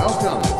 Welcome.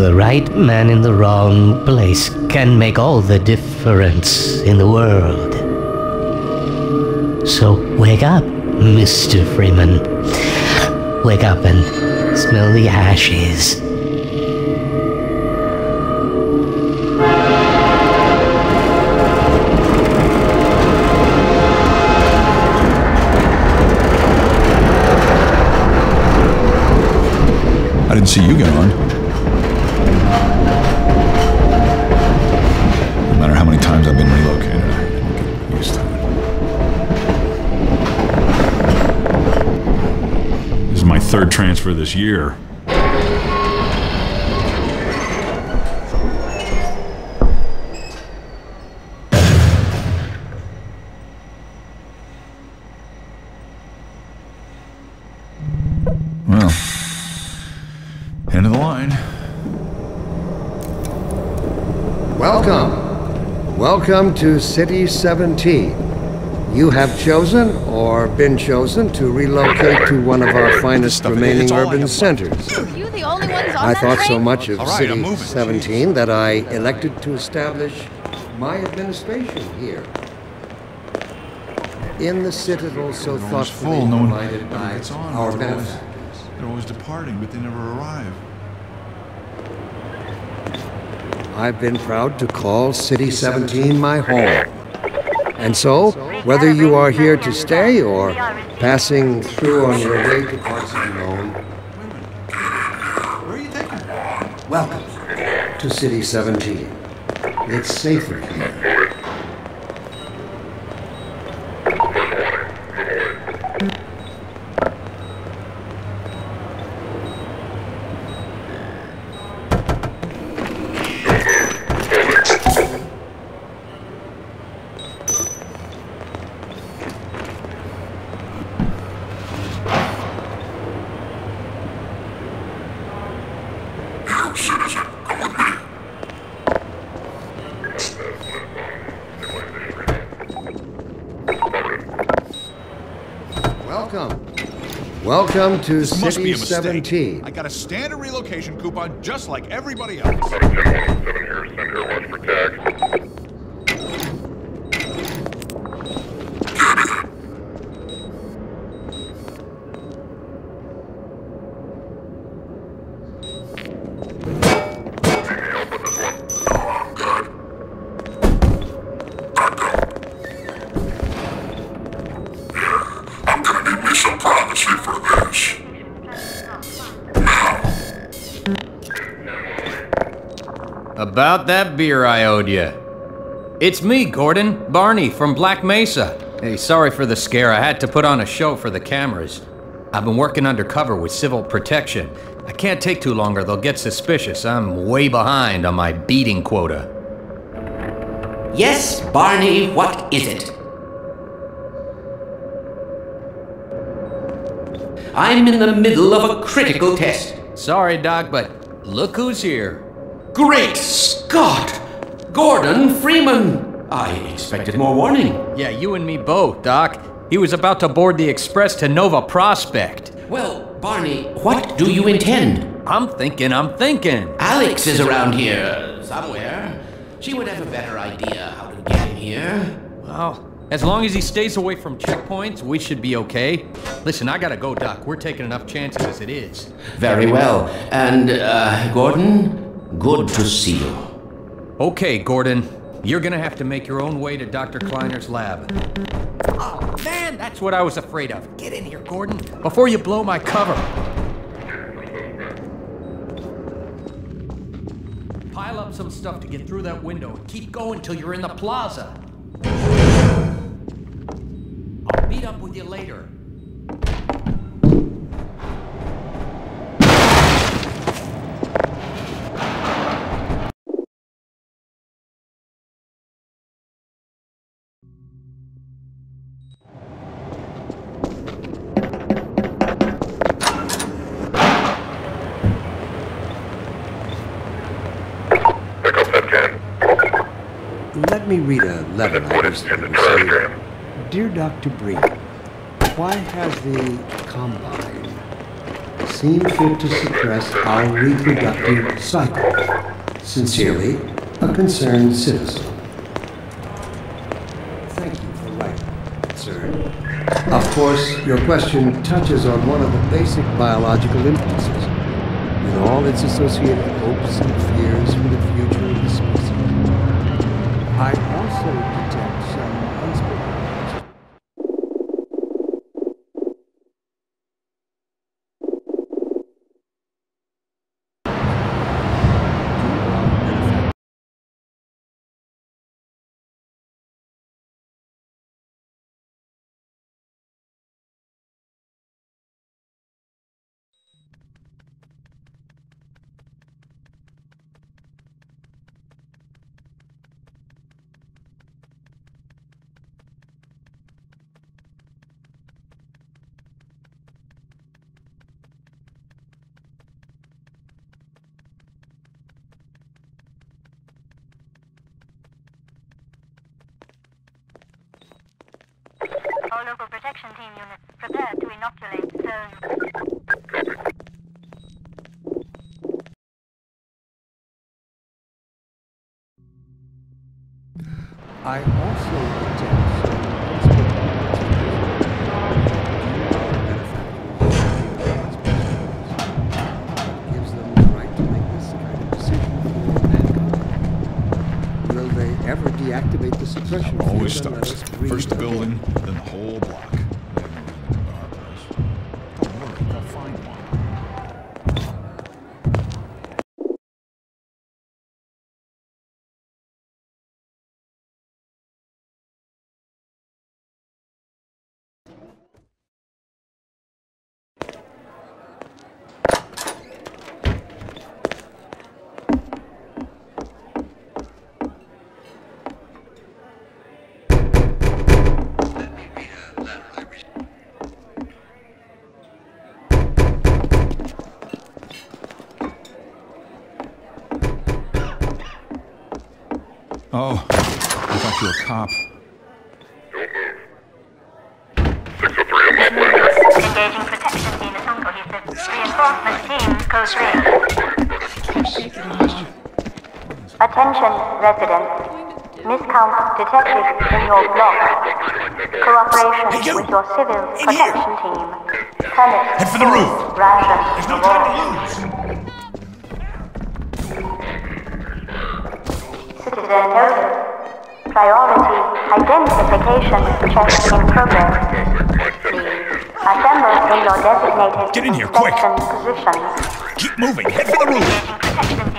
The right man in the wrong place can make all the difference in the world. So wake up, Mr. Freeman. Wake up and smell the ashes. I didn't see you get on. Third transfer this year. Well, end of the line. Welcome. Welcome to City 17. You have chosen or been chosen to relocate to one of our finest remaining urban centers. You the only ones on I thought so much of All right, I'm City 17 that I elected to establish my administration here. In the citadel so thoughtfully full. No one provided by gets on. our They're benefactors. they're always departing, but they never arrive. I've been proud to call City 17 my home. And so, whether you are here to stay or passing through on your way to parts unknown, Where are you taking welcome to City 17. It's safer here. Welcome. Welcome to This must be City a 17. I got a standard relocation coupon just like everybody else. Out of 1017 here, send here, watch for tag. About that beer I owed you. It's me, Gordon, Barney from Black Mesa. Hey, sorry for the scare. I had to put on a show for the cameras. I've been working undercover with civil protection. I can't take too long or they'll get suspicious. I'm way behind on my beating quota. Yes, Barney, what is it? I'm in the middle of a critical test. Sorry, Doc, but look who's here. Great Scott! Gordon Freeman! I expected more warning. Yeah, you and me both, Doc. He was about to board the express to Nova Prospekt. Well, Barney, what do you intend? I'm thinking, I'm thinking. Alyx is around here somewhere. She would have a better idea how to get him here. Well, as long as he stays away from checkpoints, we should be okay. Listen, I gotta go, Doc. We're taking enough chances as it is. Very well. And, uh, Gordon, good to see you. Okay, Gordon. You're gonna have to make your own way to Dr. Kleiner's lab. Oh, man, that's what I was afraid of. Get in here, Gordon, before you blow my cover. Pile up some stuff to get through that window keep going till you're in the plaza. I'll meet up with you later. Let me read a letter I put it recently the trash received. Dear Dr. Breen, why has the Combine seemed fit to suppress our reproductive cycle? Sincerely, a concerned citizen. Thank you for writing, sir. Of course, your question touches on one of the basic biological impulses, with all its associated hopes and fears for the All local protection team units prepare to inoculate zone. I also detect some unspoken What gives them the right to make this kind of decision for mankind? Will they ever deactivate the suppression Always and let starts. us breathe First the again? building, Oh, I thought you were a cop. Don't move. 603, I'm not landing. Engaging protection team is uncohesive. Reinforcement team code red. Attention, residents. Miscount detected in your block. Cooperation with your civil protection team. Permit Head for the roof. Ration. There's no time to lose. Citizen notice. Priority identification check in progress. Please assemble in your designated Get in here, quick. positions. Keep moving, head for the roof!